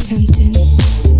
tempting.